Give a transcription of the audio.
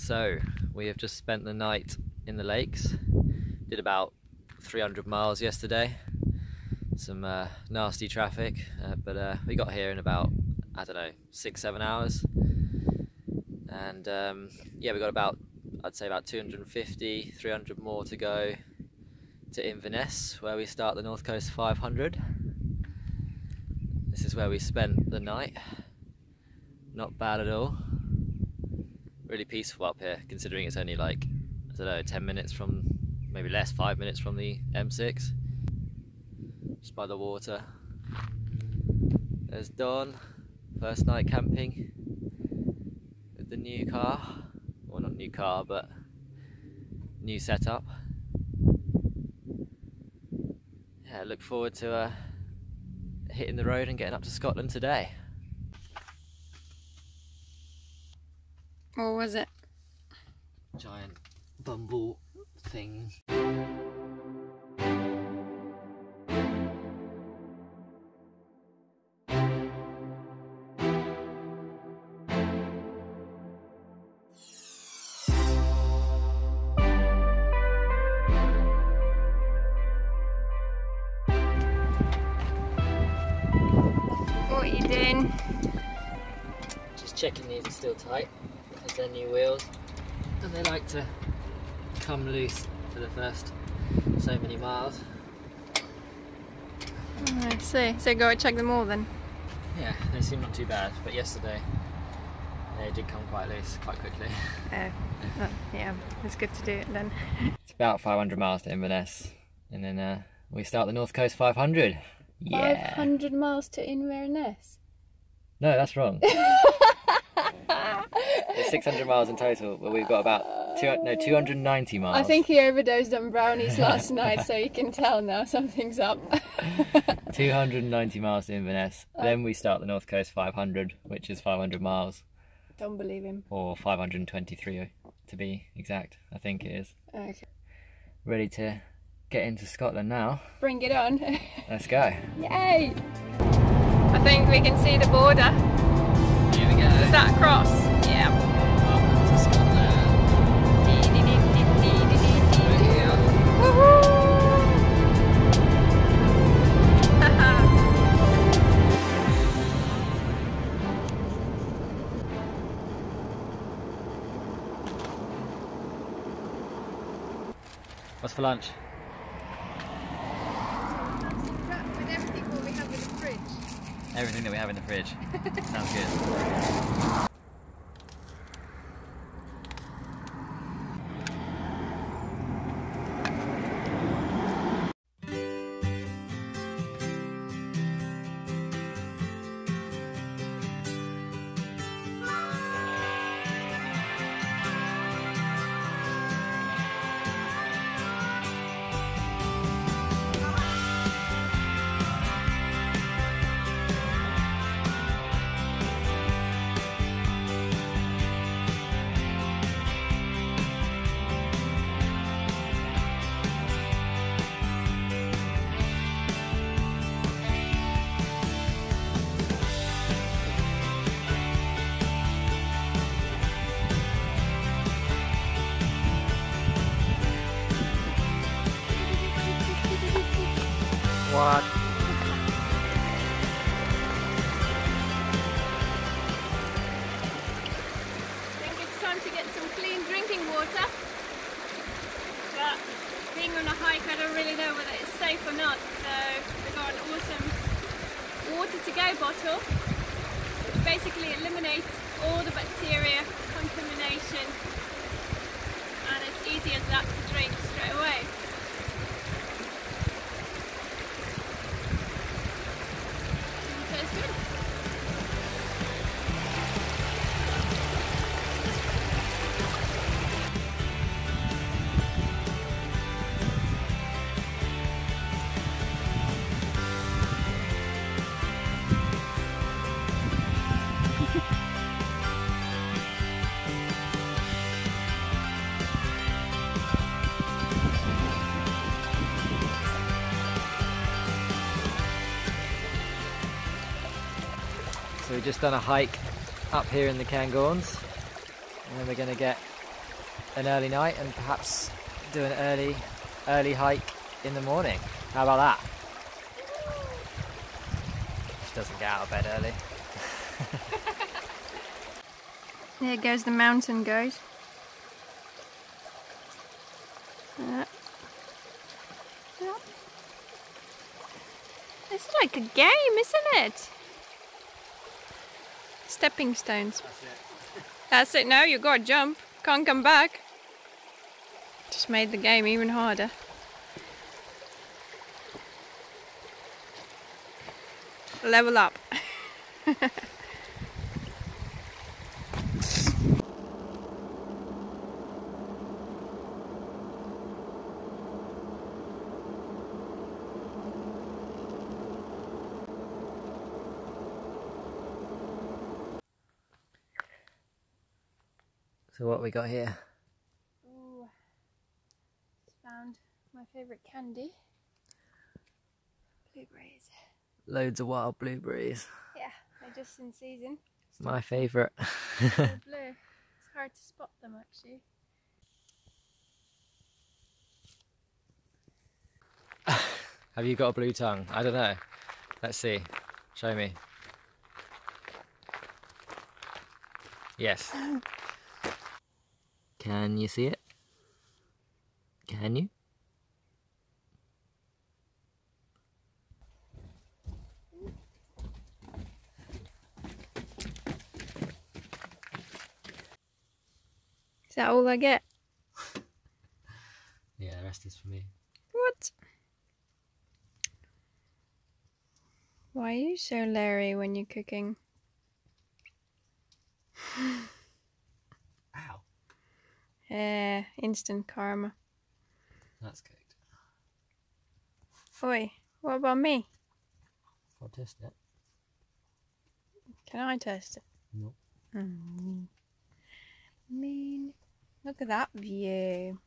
So, we have just spent the night in the lakes. Did about 300 miles yesterday. Some uh, nasty traffic, uh, but uh, we got here in about, I don't know, six, seven hours. And um, yeah, we got about, I'd say about 250, 300 more to go to Inverness, where we start the North Coast 500. This is where we spent the night. Not bad at all. Really peaceful up here, considering it's only like, I don't know, 10 minutes from, maybe less, 5 minutes from the M6. Just by the water. There's Don, first night camping with the new car. Well, not new car, but new setup. Yeah, look forward to uh, hitting the road and getting up to Scotland today. What was it? Giant bumble thing. What are you doing? Just checking these are still tight because they're new wheels and they like to come loose for the first so many miles. I see. So go and check them all then. Yeah, they seem not too bad, but yesterday they did come quite loose quite quickly. Oh, well, yeah, it's good to do it then. It's about 500 miles to Inverness and then uh, we start the North Coast 500. Yeah. 500 miles to Inverness. No, that's wrong. It's 600 miles in total, but we've got about two, no 290 miles. I think he overdosed on brownies last night, so you can tell now something's up. 290 miles to Inverness. Uh. Then we start the North Coast 500, which is 500 miles, Don't believe him. or 523 uh, to be exact. I think it is. Okay. Ready to get into Scotland now. Bring it on. Let's go. Yay! I think we can see the border. Here we go. Is that across? Yeah. Welcome to Scotland. Dee-dee-dee-dee-dee-dee-dee. Here. Woohoo! What's for lunch? With everything what we have in the fridge. Everything that we have in the fridge. Sounds good. What? I think it's time to get some clean drinking water. But being on a hike, I don't really know whether it's safe or not. So we've got an awesome water to go bottle, which basically eliminates all the bacteria, contamination, and it's easy as that to drink straight away. We've just done a hike up here in the Cairngorms and then we're going to get an early night and perhaps do an early early hike in the morning. How about that? She doesn't get out of bed early. There goes the mountain, guys. Uh, yeah. It's like a game, isn't it? Stepping stones. That's it. That's it, now you gotta jump. Can't come back. Just made the game even harder. Level up. So what we got here? Ooh, just found my favourite candy. Blueberries. Loads of wild blueberries. Yeah, they're just in season. My favourite. They're blue. It's hard to spot them actually. Have you got a blue tongue? I don't know. Let's see. Show me. Yes. Can you see it? Can you? Is that all I get? Yeah, the rest is for me. What? Why are you so Larry when you're cooking? Yeah, instant karma. That's cooked. Oi, what about me? I'll test it. Can I test it? Nope. Mm. Mean. Look at that view.